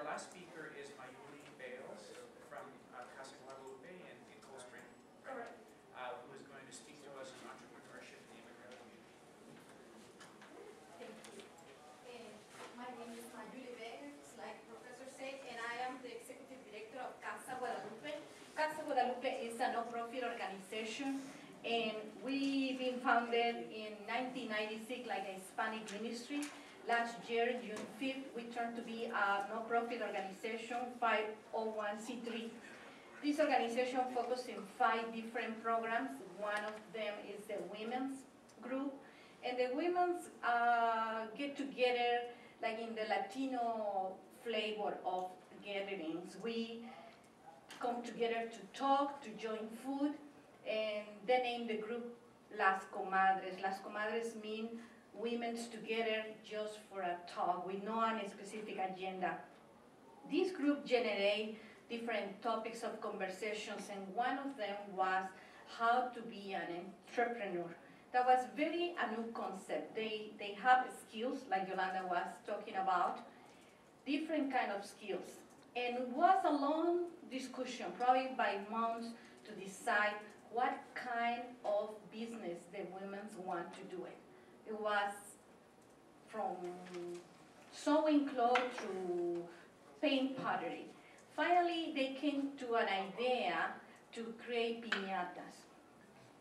our last speaker is Mayuli Bales from uh, Casa Guadalupe in in Cold Spring, Correct. uh, who is going to speak to us on entrepreneurship in the immigrant community. Thank you. Eh, My name is Mayuli Bales, like Professor said, and I am the Executive Director of Casa Guadalupe. Casa Guadalupe is a no-profit organization, and we've been founded in 1996 like a Hispanic ministry. Last year, June 5th, we turned to be a no-profit organization, 501c3. This organization focuses in five different programs. One of them is the women's group, and the women's uh, get together like in the Latino flavor of gatherings. We come together to talk, to join food, and they name the group Las Comadres. Las Comadres mean women's together just for a talk with no any specific agenda. This group generate different topics of conversations, and one of them was how to be an entrepreneur. That was very a new concept. They, they have skills, like Yolanda was talking about, different kind of skills. And it was a long discussion, probably by months, to decide what kind of business the women want to do it. It was from sewing clothes to paint pottery. Finally, they came to an idea to create piñatas.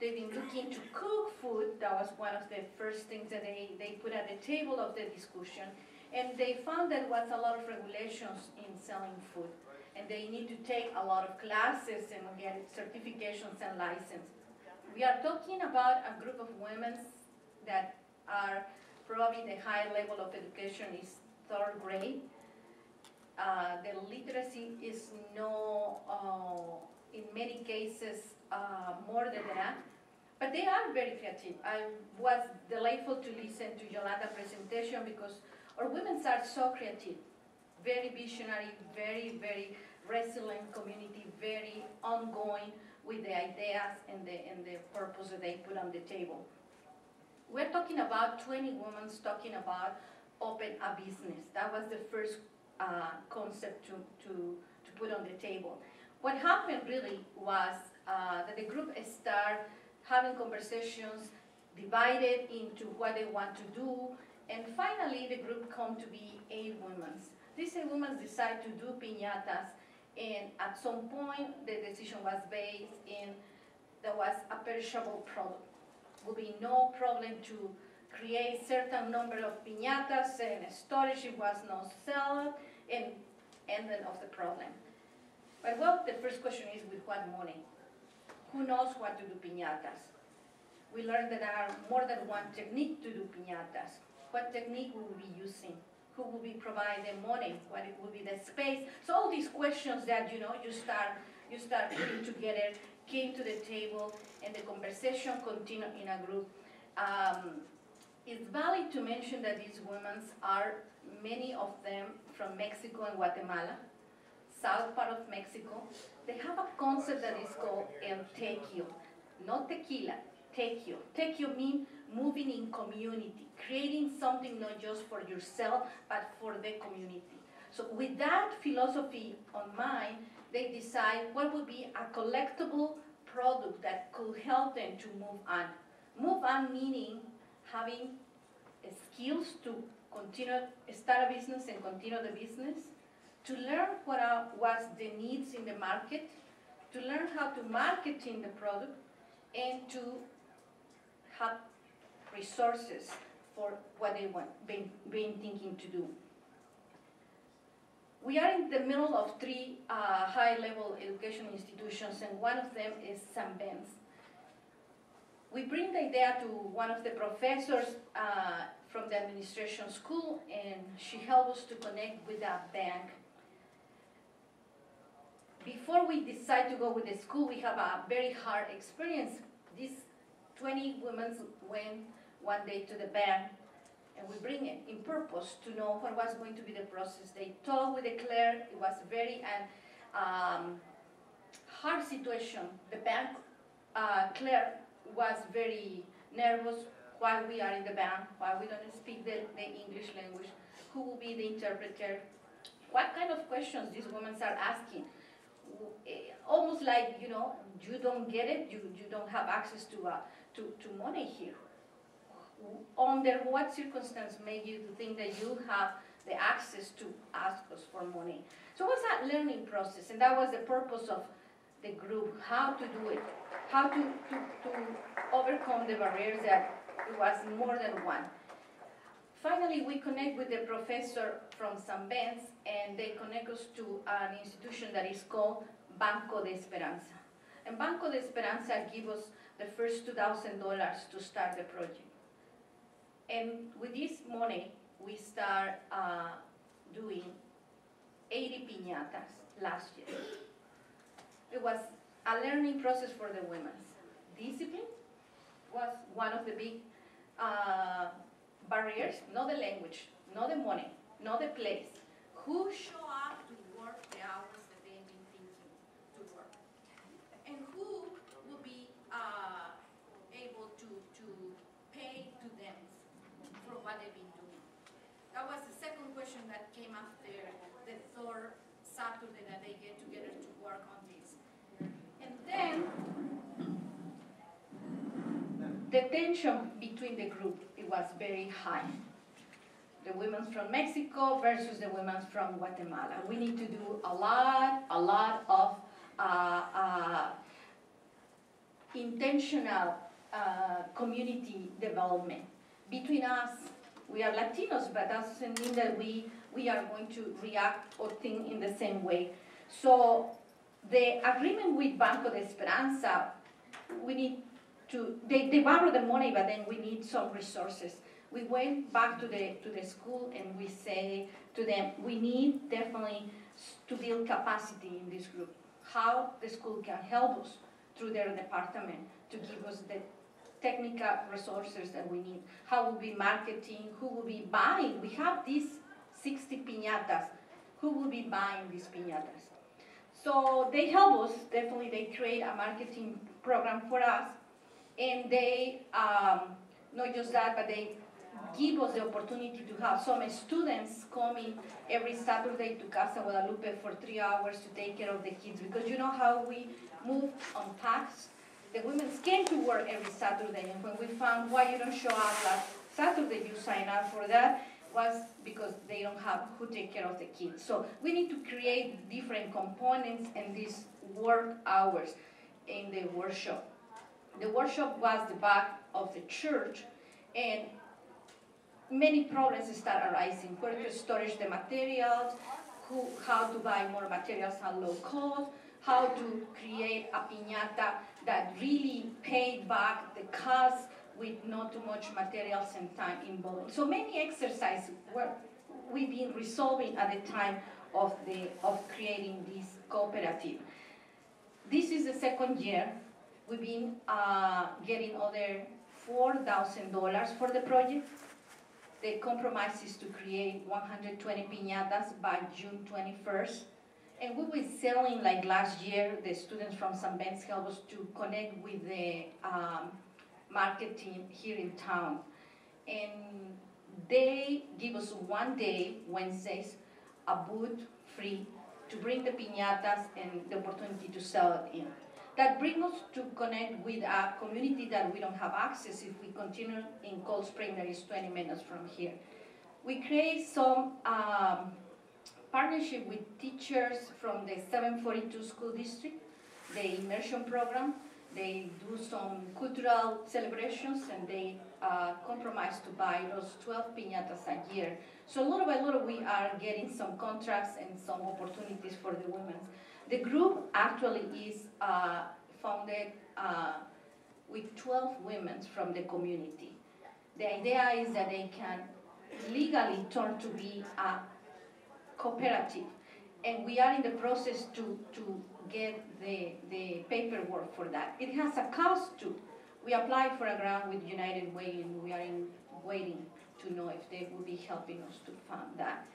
They've been looking to cook food, that was one of the first things that they, they put at the table of the discussion. And they found that was a lot of regulations in selling food. And they need to take a lot of classes and get certifications and license. We are talking about a group of women that are probably the high level of education is third grade. Uh, the literacy is no, uh, in many cases, uh, more than that. But they are very creative. I was delightful to listen to Yolanda's presentation because our women are so creative, very visionary, very, very resilient community, very ongoing with the ideas and the, and the purpose that they put on the table. We're talking about 20 women talking about open a business. That was the first uh, concept to, to, to put on the table. What happened really was uh, that the group started having conversations divided into what they want to do, and finally the group come to be eight women. These eight women decide to do piñatas, and at some point the decision was based in there was a perishable product. Would be no problem to create certain number of piñatas and a storage it was not sold and ending of the problem. But well, the first question is with what money? Who knows what to do piñatas? We learned that there are more than one technique to do piñatas. What technique will we be using? Who will be providing money? What it will be the space? So all these questions that you know you start you start putting together came to the table and the conversation continued in a group. Um, it's valid to mention that these women are, many of them, from Mexico and Guatemala, south part of Mexico. They have a concept that is called el tequio, not tequila, tequio. Tequio means moving in community, creating something not just for yourself, but for the community. So with that philosophy on mind, they decide what would be a collectible product that could help them to move on. Move on meaning having skills to continue, start a business and continue the business, to learn what are, was the needs in the market, to learn how to market in the product, and to have resources for what they want, been, been thinking to do. We are in the middle of three uh, high-level education institutions, and one of them is San Ben's. We bring the idea to one of the professors uh, from the administration school, and she helped us to connect with that bank. Before we decide to go with the school, we have a very hard experience. These 20 women went one day to the bank, and we bring it in purpose to know what was going to be the process. They talked with the. It was very an um, hard situation. The bank uh, was very nervous why we are in the bank, why we don't speak the, the English language, who will be the interpreter, what kind kind of questions these women are asking. Eh, Almost like, you know, you don't get it, you, you don't have access to, uh, to, to money here. Under what circumstance make you to think that you have the access to ask us for money? So it was that learning process, and that was the purpose of the group, how to do it, how to, to, to overcome the barriers that it was more than one. Finally, we connect with the professor from San Ben's, and they connect us to an institution that is called Banco de Esperanza. And Banco de Esperanza give us the first two thousand dollars to start the project. And with this money, we start uh, doing eighty piñatas last year. It was a learning process for the women. Discipline was one of the big uh, barriers, not the language, not the money, not the place. Who show up to work the hours that they've been thinking to work? And who will be uh, able to, to pay to them for what they've been doing? That was the second question that came after the third Saturday that they get together to work on this. And then, the tension between the group, it was very high. The women from Mexico versus the women from Guatemala. We need to do a lot, a lot of uh, uh, intentional uh, community development. Between us, we are Latinos, but that doesn't mean that we, we are going to react or think in the same way. So the agreement with Banco de Esperanza, we need to, they, they borrow the money, but then we need some resources. We went back to the, to the school and we say to them, we need definitely to build capacity in this group. How the school can help us through their department to give us the technical resources that we need. How will be marketing, who will be buying? We have these sixty piñatas. Who will be buying these piñatas? So they help us, definitely they create a marketing program for us. And they, um, not just that, but they give us the opportunity to have some students coming every Saturday to Casa Guadalupe for three hours to take care of the kids. Because you know how we move on tax? The women came to work every Saturday, and when we found why you don't show up last Saturday, you sign up for that, was because they don't have who take care of the kids. So we need to create different components and these work hours in the workshop. The workshop was the back of the church, and many problems start arising. Where to storage the materials, who, how to buy more materials at low cost, how to create a piñata that really paid back the cost with not too much materials and time involved. So many exercises were we've been resolving at the time of the of creating this cooperative. This is the second year. We've been uh, getting other four thousand dollars for the project. The compromise is to create 120 piñatas by June 21st. And we were selling like last year, the students from San Ben's helped us to connect with the um, marketing here in town. And they give us one day, Wednesdays, a booth free to bring the piñatas and the opportunity to sell it in. That brings us to connect with a community that we don't have access if we continue in Cold Spring, that is 20 minutes from here. We create some um, partnership with teachers from the 742 school district, the immersion program. They do some cultural celebrations and they uh, compromise to buy those 12 piñatas a year. So little by little, we are getting some contracts and some opportunities for the women. The group actually is uh, founded uh, with 12 women from the community. The idea is that they can legally turn to be a cooperative. And we are in the process to, to get the, the paperwork for that. It has a cost too. We applied for a grant with United Way and we are in waiting to know if they will be helping us to fund that.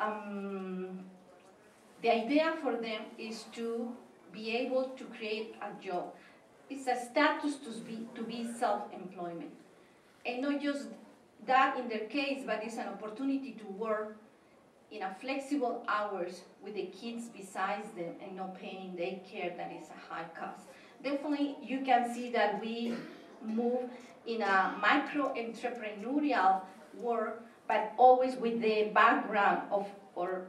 Um, the idea for them is to be able to create a job. It's a status to be, to be self-employment. And not just that in their case, but it's an opportunity to work in a flexible hours with the kids besides them and not paying daycare that is a high cost. Definitely, you can see that we move in a micro entrepreneurial work, but always with the background of our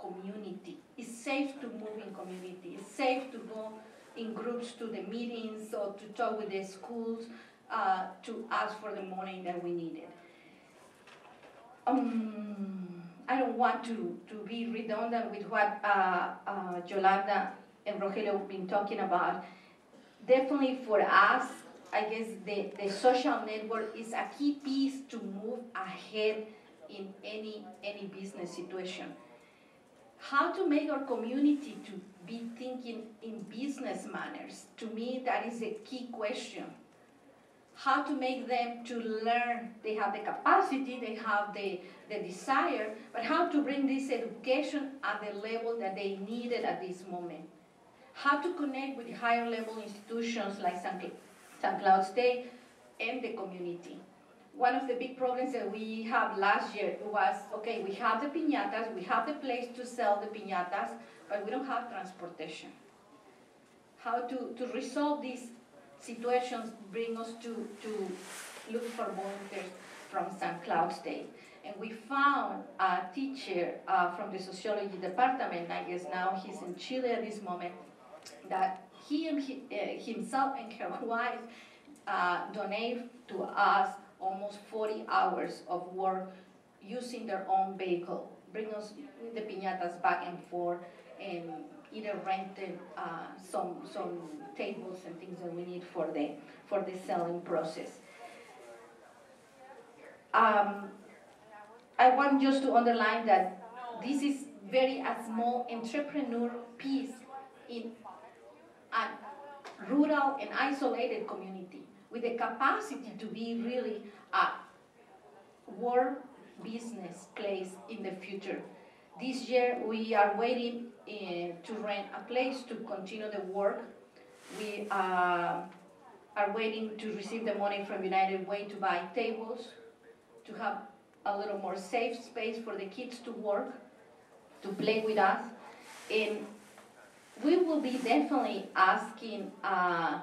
community. It's safe to move in community. It's safe to go in groups to the meetings or to talk with the schools uh, to ask for the money that we needed. Um, I don't want to, to be redundant with what uh, uh, Yolanda and Rogelio have been talking about. Definitely for us, I guess the, the social network is a key piece to move ahead in any, any business situation. How to make our community to be thinking in business manners, to me that is a key question how to make them to learn. They have the capacity, they have the, the desire, but how to bring this education at the level that they needed at this moment. How to connect with higher level institutions like St. St. Cloud State and the community. One of the big problems that we have last year was, okay, we have the piñatas, we have the place to sell the piñatas, but we don't have transportation. How to, to resolve this situations bring us to, to look for volunteers from St. Cloud State. And we found a teacher uh, from the sociology department, I guess now he's in Chile at this moment, that he and he, uh, himself and her wife uh, donate to us almost 40 hours of work using their own vehicle, bring us the piñatas back and forth, and either rented uh, some, some tables and things that we need for the, for the selling process. Um, I want just to underline that this is very a small entrepreneur piece in a rural and isolated community with the capacity to be really a world business place in the future. This year we are waiting to rent a place to continue the work. We uh, are waiting to receive the money from United Way to buy tables, to have a little more safe space for the kids to work, to play with us. And we will be definitely asking uh,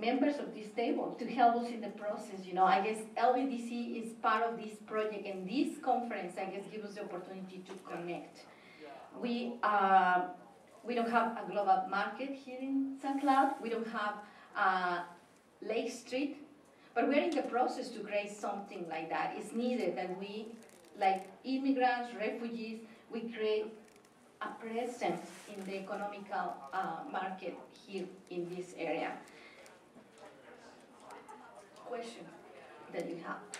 members of this table to help us in the process. You know, I guess LEDC is part of this project, and this conference, I guess, gives us the opportunity to connect. We uh, we don't have a global market here in St. Cloud. We don't have uh, Lake Street, but we're in the process to create something like that. It's needed that we, like immigrants, refugees, we create a presence in the economical uh, market here in this area question that you have.